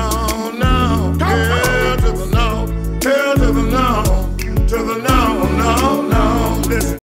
Oh.